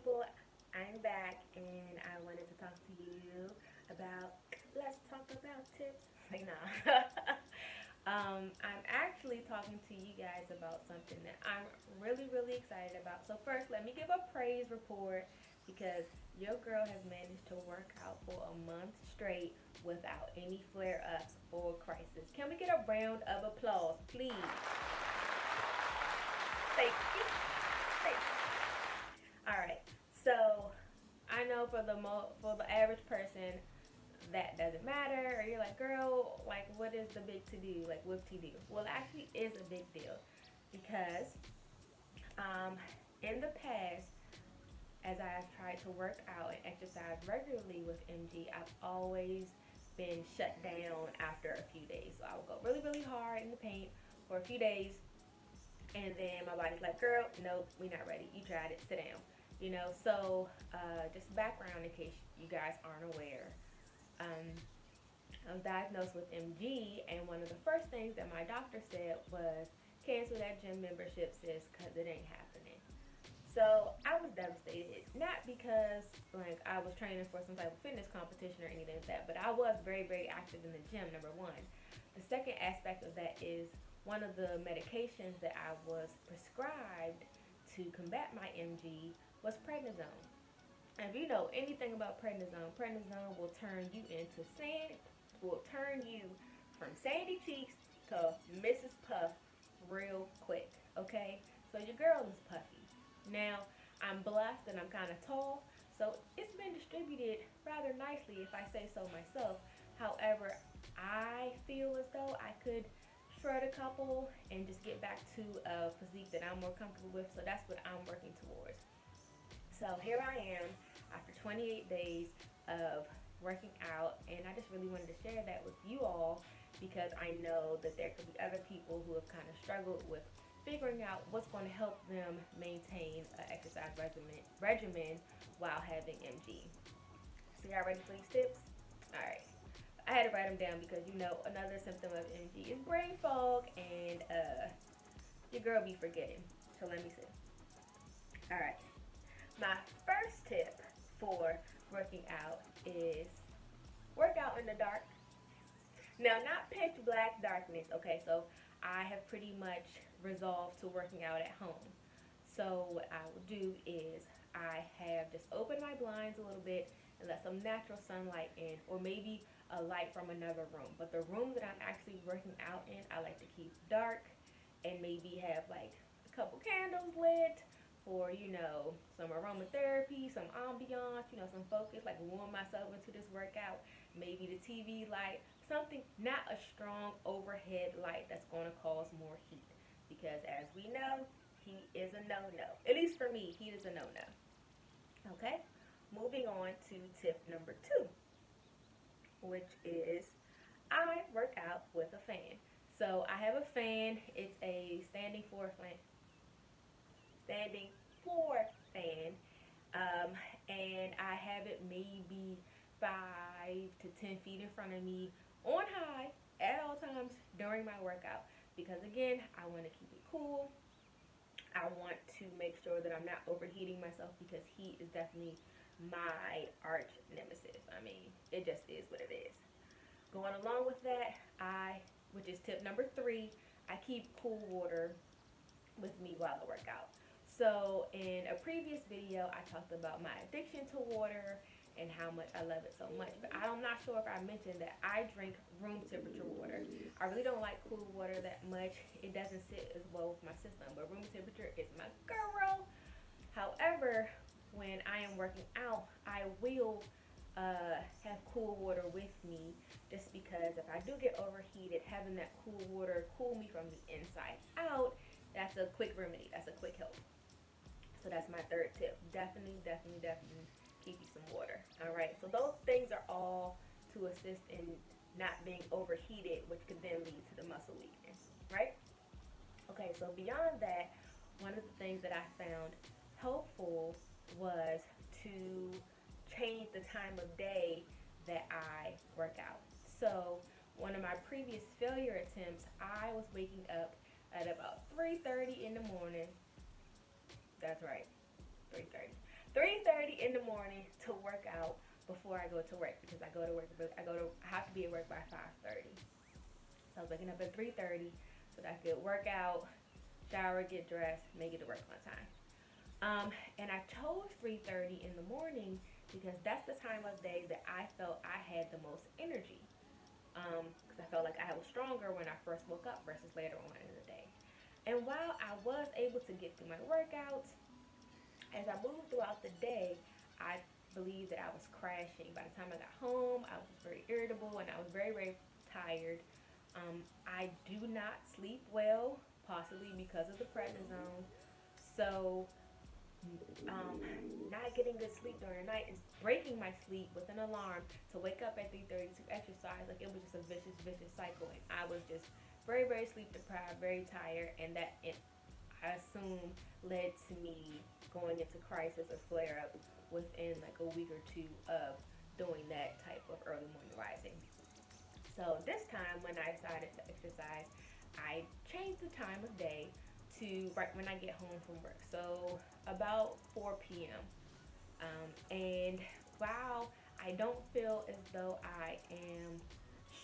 people, I'm back and I wanted to talk to you about, let's talk about tips. Like, nah. um, I'm actually talking to you guys about something that I'm really, really excited about. So first, let me give a praise report because your girl has managed to work out for a month straight without any flare-ups or crisis. Can we get a round of applause, please? Thank you. Thank you. All right. Know for the mo for the average person that doesn't matter. Or you're like girl like what is the big to do like what to do? Well actually is a big deal because um in the past as I've tried to work out and exercise regularly with MG I've always been shut down after a few days. So I will go really really hard in the paint for a few days and then my body's like girl nope we're not ready. You tried it. Sit down you know so uh, just background in case you guys aren't aware. Um, I was diagnosed with MG and one of the first things that my doctor said was cancel that gym membership sis because it ain't happening. So I was devastated not because like I was training for some type of fitness competition or anything like that but I was very very active in the gym number one. The second aspect of that is one of the medications that I was prescribed to combat my MG was prednisone. And if you know anything about prednisone, prednisone will turn you into sand, will turn you from Sandy Cheeks to Mrs. Puff real quick, okay? So your girl is puffy. Now, I'm blessed and I'm kind of tall, so it's been distributed rather nicely if I say so myself. However, I feel as though I could shred a couple and just get back to a physique that I'm more comfortable with. So that's what I'm working towards. So here I am after 28 days of working out and I just really wanted to share that with you all because I know that there could be other people who have kind of struggled with figuring out what's going to help them maintain an exercise regimen, regimen while having MG. So y'all ready for these tips? I had to write them down because you know another symptom of MG is brain fog and uh, your girl be forgetting. So let me see. Alright. My first tip for working out is work out in the dark. Now, not pitch black darkness, okay? So I have pretty much resolved to working out at home. So what I will do is I have just opened my blinds a little bit and let some natural sunlight in or maybe a light from another room. But the room that I'm actually working out in, I like to keep dark and maybe have like a couple candles lit for, you know, some aromatherapy, some ambiance, you know, some focus, like warm myself into this workout, maybe the TV light, something, not a strong overhead light that's going to cause more heat. Because as we know, heat is a no-no. At least for me, heat is a no-no. Okay, moving on to tip number two, which is I work out with a fan. So I have a fan. It's a standing floor fan, standing floor fan um, and I have it maybe five to ten feet in front of me on high at all times during my workout because again I want to keep it cool I want to make sure that I'm not overheating myself because heat is definitely my arch nemesis I mean it just is what it is going along with that I which is tip number three I keep cool water with me while I work out so in a previous video, I talked about my addiction to water and how much I love it so much. But I'm not sure if I mentioned that I drink room temperature water. I really don't like cool water that much. It doesn't sit as well with my system. But room temperature is my girl. However, when I am working out, I will uh, have cool water with me just because if I do get overheated, having that cool water cool me from the inside out, that's a quick remedy. That's a quick help. So that's my third tip. Definitely, definitely, definitely keep you some water. All right, so those things are all to assist in not being overheated, which could then lead to the muscle weakness, right? Okay, so beyond that, one of the things that I found helpful was to change the time of day that I work out. So one of my previous failure attempts, I was waking up at about 3.30 in the morning that's right. 3.30. 3.30 in the morning to work out before I go to work because I go to work, I go to, I have to be at work by 5.30. So I was waking up at 3.30 so that I could work out, shower, get dressed, make it to work on time. Um, and I chose 3.30 in the morning because that's the time of day that I felt I had the most energy. Because um, I felt like I was stronger when I first woke up versus later on in the day. And while I was able to get through my workouts, as I moved throughout the day, I believe that I was crashing. By the time I got home, I was very irritable and I was very, very tired. Um, I do not sleep well, possibly because of the prednisone. So, um, not getting good sleep during the night is breaking my sleep with an alarm to wake up at 3.30 to exercise. Like, it was just a vicious, vicious cycle. And I was just very, very sleep deprived, very tired. And that, it, I assume, led to me going into crisis or flare up within like a week or two of doing that type of early morning rising. So this time when I decided to exercise, I changed the time of day to right when I get home from work. So about 4 p.m. Um, and while I don't feel as though I am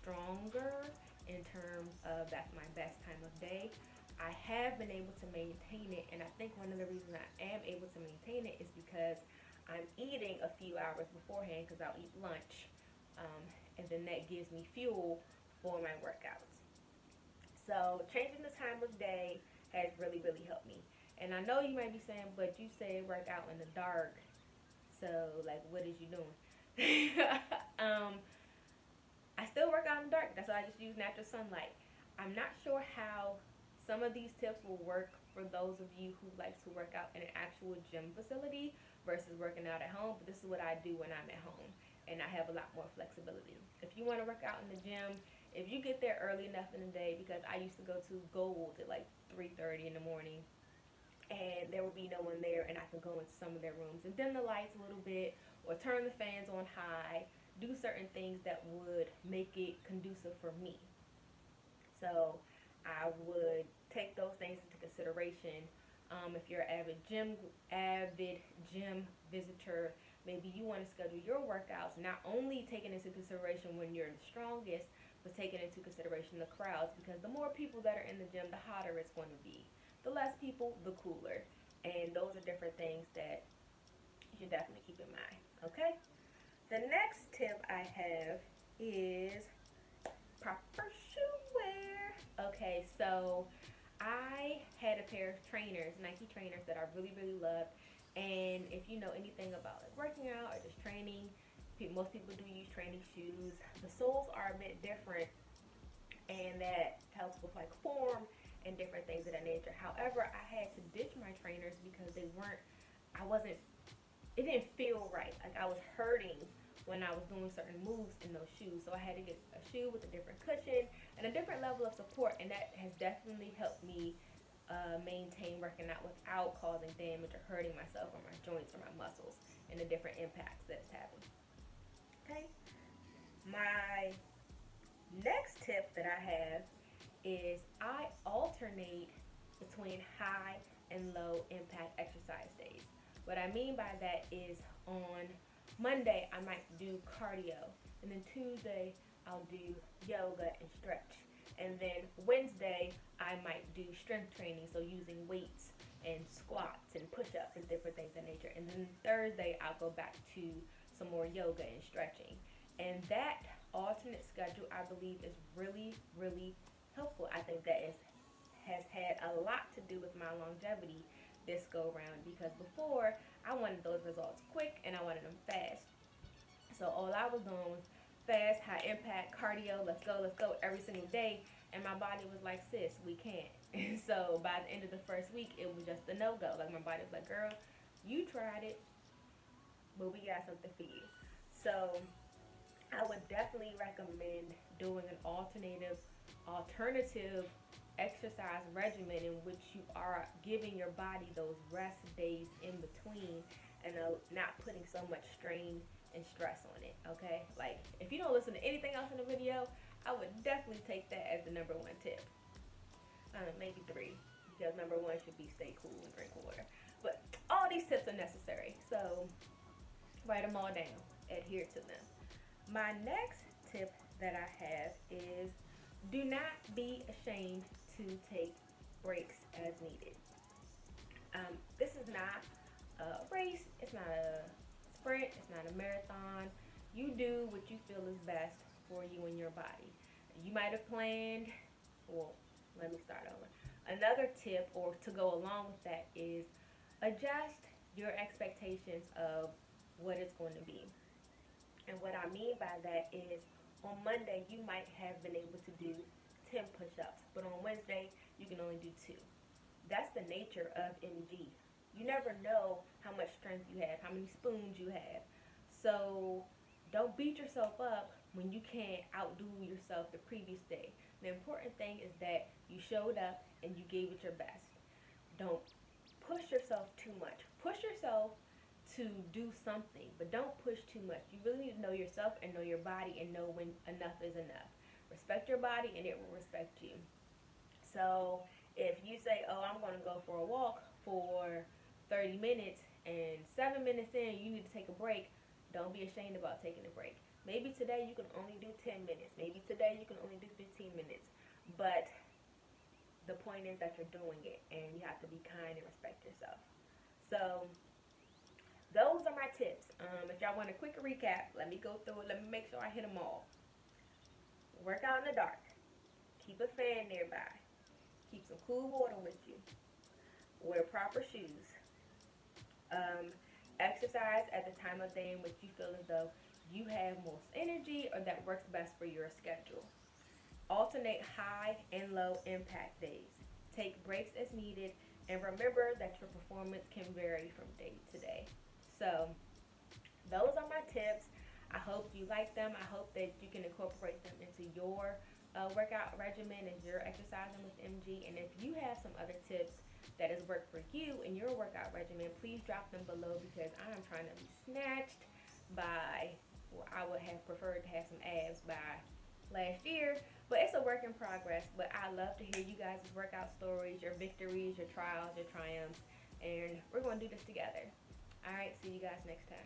stronger in terms of that's my best time of day, I have been able to maintain it. And I think one of the reasons I am able to maintain it is because I'm eating a few hours beforehand because I'll eat lunch. Um, and then that gives me fuel for my workouts. So changing the time of day has really, really helped me. And I know you might be saying, but you say work out in the dark. So like, what is you doing? um, I still work out in the dark. That's why I just use natural sunlight. I'm not sure how some of these tips will work for those of you who like to work out in an actual gym facility versus working out at home. But this is what I do when I'm at home, and I have a lot more flexibility. If you want to work out in the gym, if you get there early enough in the day, because I used to go to Gold at like 3:30 in the morning, and there will be no one there, and I can go into some of their rooms and dim the lights a little bit, or turn the fans on high, do certain things that would make it conducive for me. So I would take those things into consideration. Um, if you're an avid gym, avid gym visitor, maybe you want to schedule your workouts not only taking into consideration when you're the strongest, but taking into consideration the crowds because the more people that are in the gym, the hotter it's going to be. The less people, the cooler. And those are different things that you should definitely keep in mind. Okay? The next tip I have is proper shoe wear. Okay, so I had a pair of trainers, Nike trainers that I really, really loved. And if you know anything about like working out or just training, most people do use training shoes. The soles are a bit different and that helps with like form and different things of that nature. However, I had to ditch my trainers because they weren't, I wasn't, it didn't feel right. Like I was hurting when I was doing certain moves in those shoes. So I had to get a shoe with a different cushion and a different level of support. And that has definitely helped me uh, maintain working out without causing damage or hurting myself or my joints or my muscles and the different impacts that's having. Okay. My next tip that I have is I alternate between high and low impact exercise days. What I mean by that is on Monday, I might do cardio. And then Tuesday, I'll do yoga and stretch. And then Wednesday, I might do strength training, so using weights and squats and push-ups and different things of nature. And then Thursday, I'll go back to some more yoga and stretching. And that alternate schedule, I believe, is really, really helpful. I think that is has had a lot to do with my longevity this go around because before I wanted those results quick and I wanted them fast. So all I was doing was fast, high impact, cardio, let's go, let's go every single day. And my body was like, sis, we can't. And so by the end of the first week, it was just a no-go. Like my body was like, girl, you tried it, but we got something for you. So I would definitely recommend doing an alternative, alternative exercise regimen in which you are giving your body those rest days in between and uh, not putting so much strain and stress on it, okay? Like, if you don't listen to anything else in the video, I would definitely take that as the number one tip. Uh, maybe three, because number one should be stay cool and drink water. But all these tips are necessary. So write them all down, adhere to them. My next tip that I have is do not be ashamed to take breaks as needed. Um, this is not a race, it's not a sprint, it's not a marathon. You do what you feel is best for you and your body. You might have planned, well, let me start over. Another tip or to go along with that is adjust your expectations of what it's going to be. And what I mean by that is on Monday you might have been able to do 10 push-ups, but on Wednesday you can only do two. That's the nature of MG. You never know how much strength you have, how many spoons you have. So don't beat yourself up when you can't outdo yourself the previous day. The important thing is that you showed up and you gave it your best. Don't push yourself too much. Push yourself to do something, but don't push too much. You really need to know yourself and know your body and know when enough is enough. Respect your body and it will respect you. So if you say, oh, I'm going to go for a walk for 30 minutes and seven minutes in you need to take a break, don't be ashamed about taking a break. Maybe today you can only do 10 minutes. Maybe today you can only do 15 minutes. But the point is that you're doing it and you have to be kind and respect yourself. So those are my tips. Um, if y'all want a quick recap, let me go through it. Let me make sure I hit them all. Work out in the dark. Keep a fan nearby. Keep some cool water with you. Wear proper shoes. Um, exercise at the time of day in which you feel as though you have most energy or that works best for your schedule. Alternate high and low impact days. Take breaks as needed and remember that your performance can vary from day to day. So, those are my tips. I hope you like them. I hope that you can incorporate them into your uh, workout regimen as you're exercising with MG. And if you have some other tips that has worked for you in your workout regimen, please drop them below because I am trying to be snatched by, well, I would have preferred to have some abs by last year, but it's a work in progress. But I love to hear you guys' workout stories, your victories, your trials, your triumphs, and we're going to do this together. All right, see you guys next time.